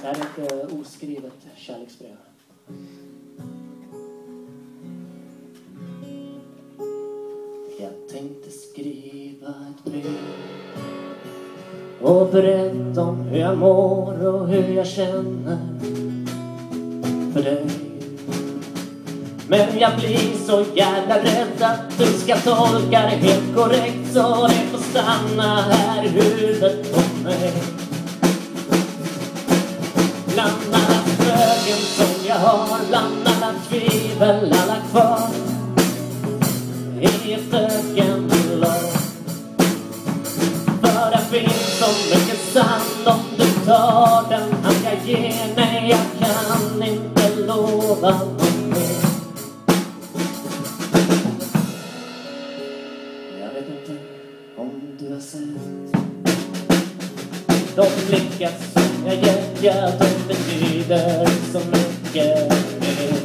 Det här är ett eh, oskrivet kärleksbrev. Jag tänkte skriva ett brev och berätta om hur jag mår och hur jag känner för dig. Men jag blir så jävla rädd att du ska tolka det helt korrekt så det får stanna här i huvudet på mig. Bland alla fröken som jag har, bland alla tvivel, alla kvar i ett ökenlag. För där finns så mycket sand om du tar den han jag ge Nej, jag kan inte lova något mer. Jag vet inte om du har sett de blickar som jag gett, ja de betyder så mycket mer.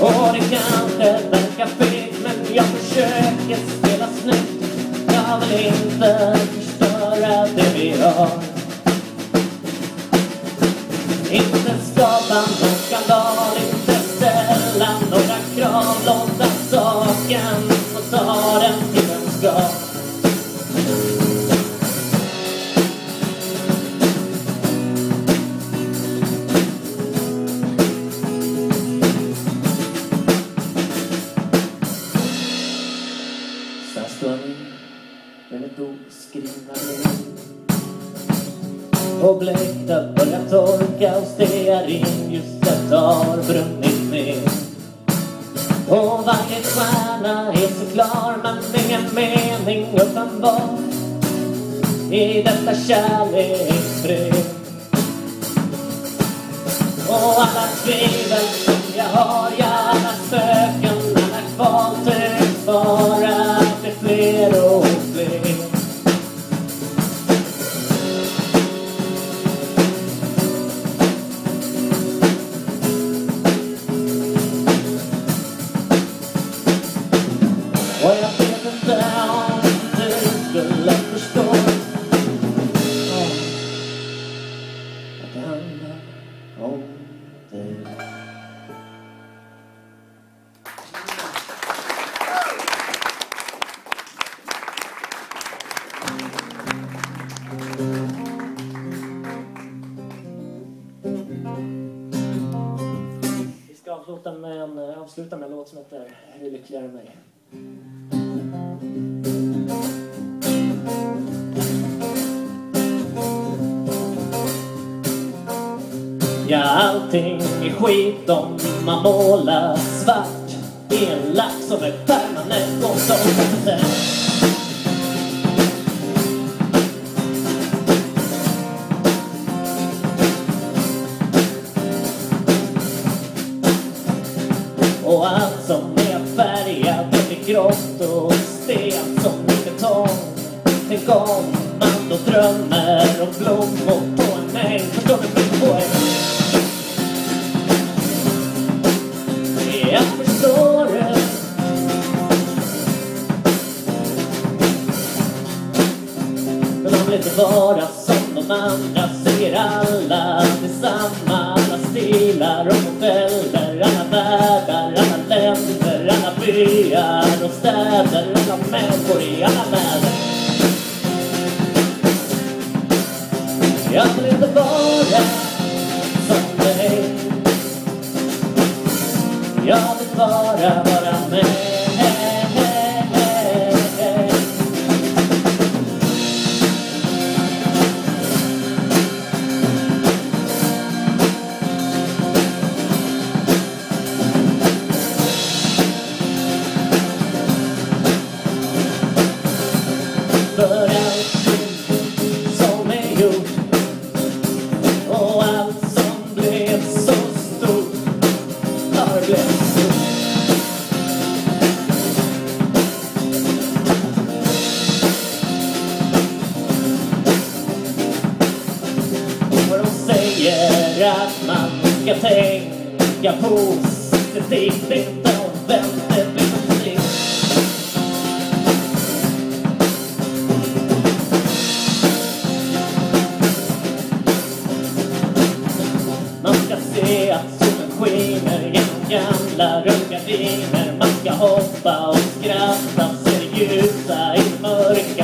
Och det kanske verkar fegt men jag försöker spela snyggt. Jag vill inte förstöra det vi har. Inte skapa någon Så stunden står med oskrivna. Och bläcket börjar torka och stearinljuset har brunnit ner. Och varje stjärna är så klar men ingen mening uppenbar i detta kärleksbrev. Och alla tvivel som jag har, avsluta med en, eh, avsluta med en låt som heter Är du lyckligare än mig. Ja, allting är skit om man målar svart i en lax som är permanent och som vara som de andra. Ser alla tillsammans Alla stilar och modeller Alla världar, alla länder Alla byar och städer Alla människor i alla världar. Jag vill inte vara som dig. Jag vill vara att man ska tänka positivt, inte omvänt det blir Man ska se att solen skiner genom gamla rökgardiner Man ska hoppa och skratta, se det ljusa i det mörka